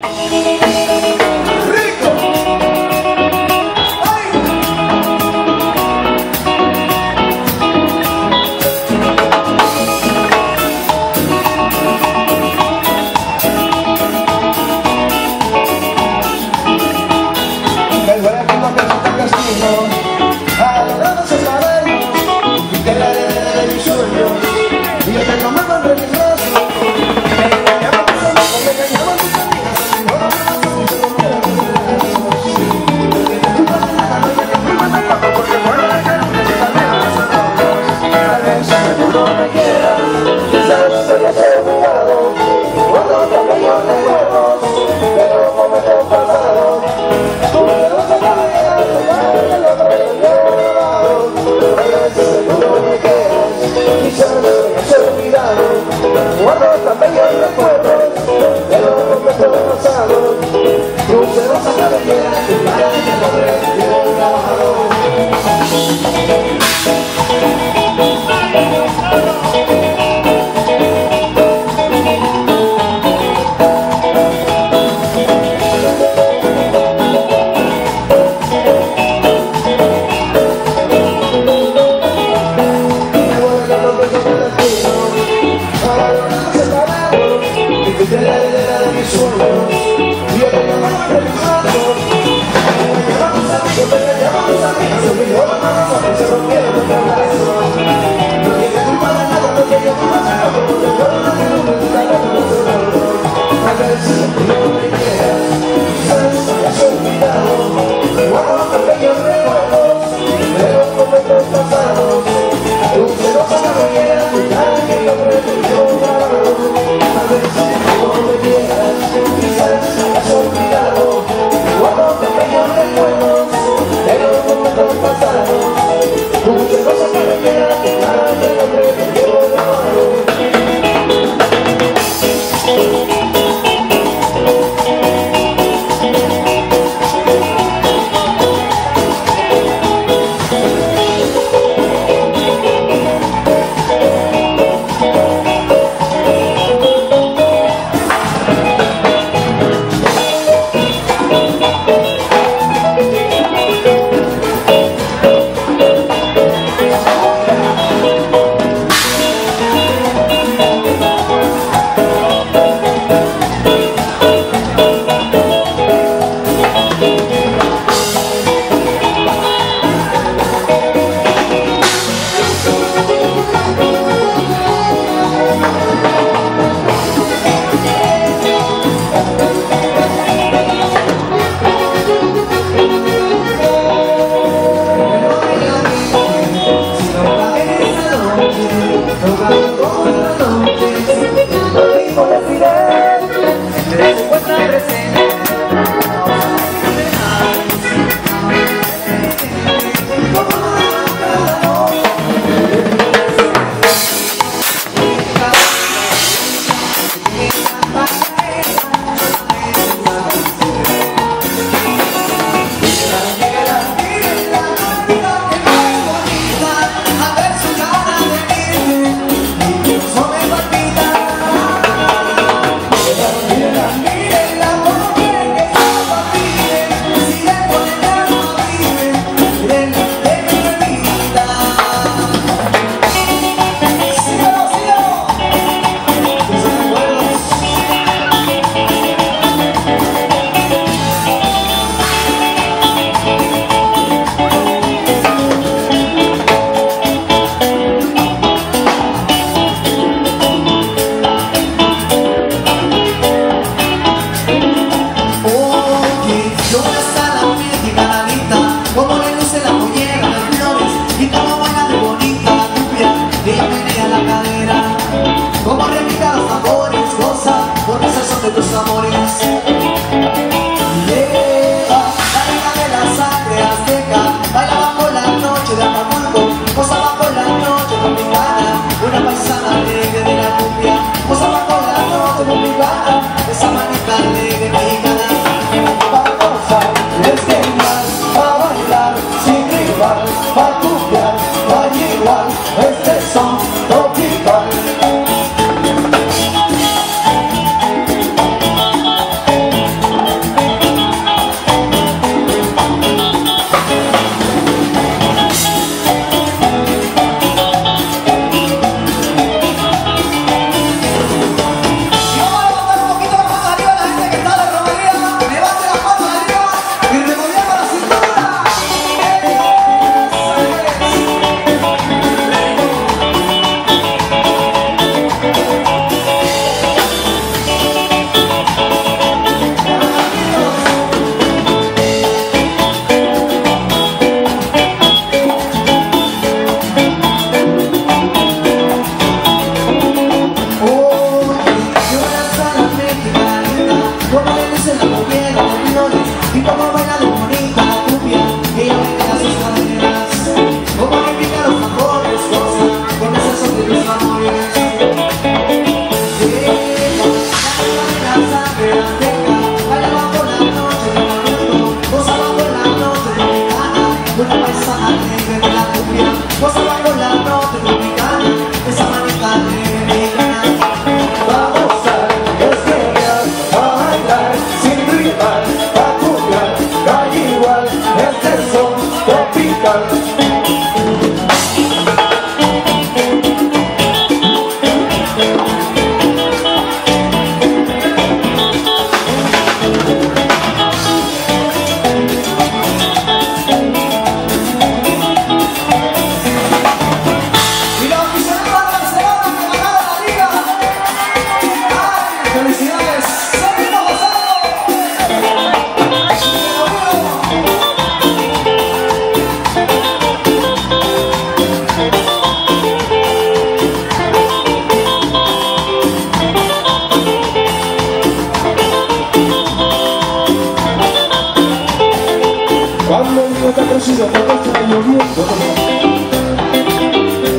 Y yo So we hold on, so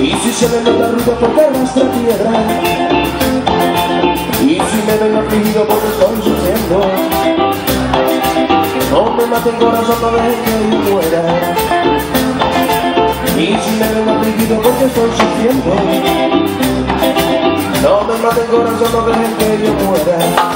Y si se me nota ruido porque arrastra tierra. Y si me ven afligido porque estoy sufriendo No me mate el corazón, no dejen que yo muera. Y si me ven afligido porque estoy sufriendo No me mate el corazón, no dejen que yo muera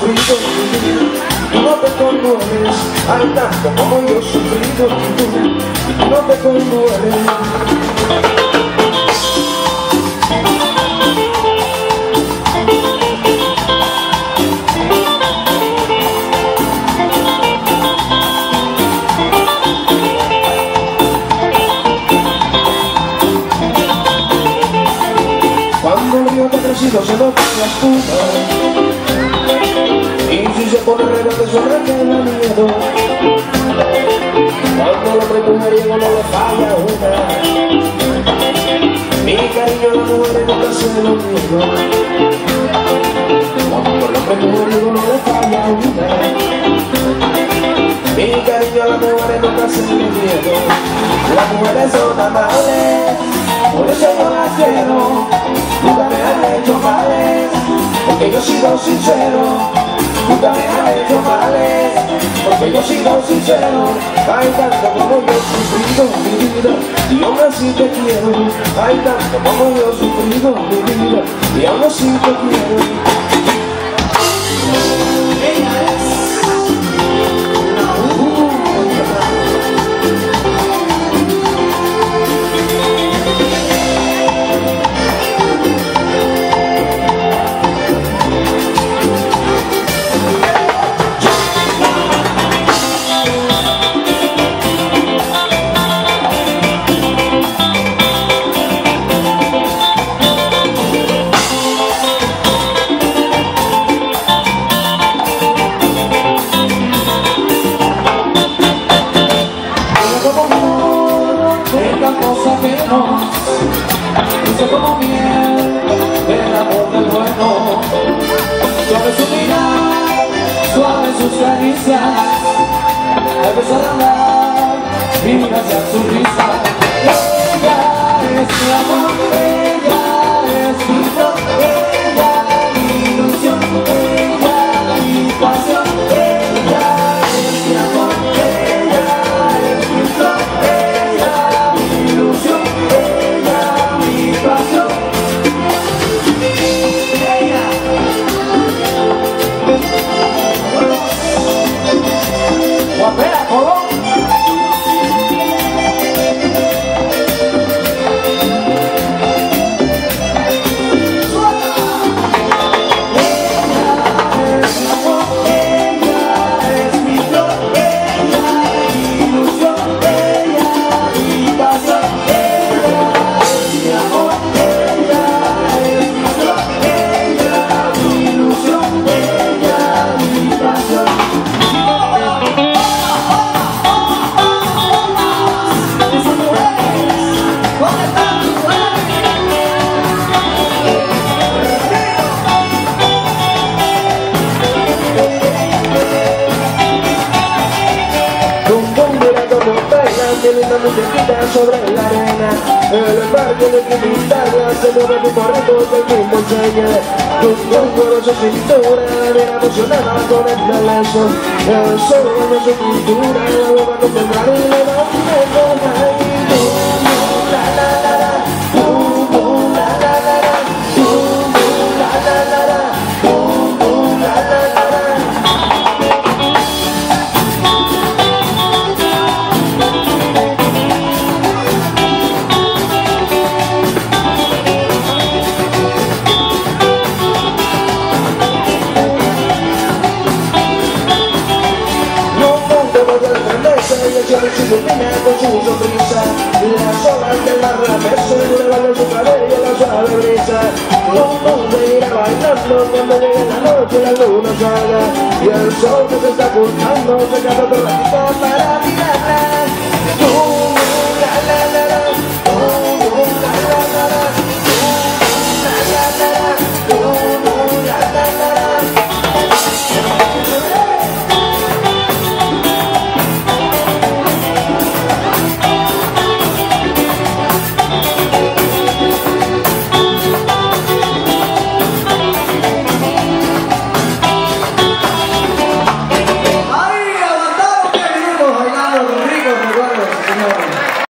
tú no te conmueves Hay tanto como he sufrido no te conmueves mujer nunca se lo niego Cuando el hombre mujeriego no le falla una Mi cariño a la mujer nunca se lo niego Las mujeres son amables por eso yo las quiero, nunca me han hecho males, porque yo sigo sincero, nunca me han hecho males, porque yo sigo sincero, hay tanto como yo he sufrido mi vida, y aún así te quiero, hay tanto como yo he sufrido mi vida, y aún así te quiero. Su risa Ella es mi amor, ella es mi Ella mi pasión Ella es amor, ella es mi Ella ilusión, ella mi pasión qué linda muñequita sobre la arena El parque de Quintana se mueve como ritmo del mismo enseña Tu cuerpo su cintura, bien emocionada con el beso El sol de su cultura, la va a contemplar y le va a la ilumina con su sonrisa Las olas de la ramesa elevan su cabello la suave brisa Un mundo irá bailando cuando llegue la noche la luna salga Y el sol que se está ocultando se queda otro ratito para mirarla